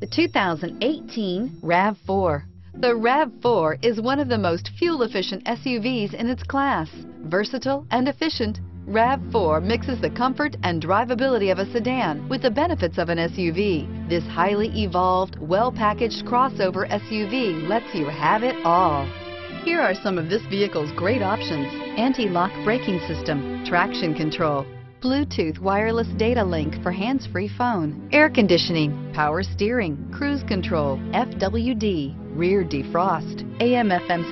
The 2018 RAV4. The RAV4 is one of the most fuel-efficient SUVs in its class. Versatile and efficient, RAV4 mixes the comfort and drivability of a sedan with the benefits of an SUV. This highly evolved, well-packaged crossover SUV lets you have it all. Here are some of this vehicle's great options. Anti-lock braking system, traction control, Bluetooth wireless data link for hands-free phone, air conditioning, power steering, cruise control, FWD, rear defrost, AM FM